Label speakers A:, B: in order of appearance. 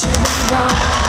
A: to the world.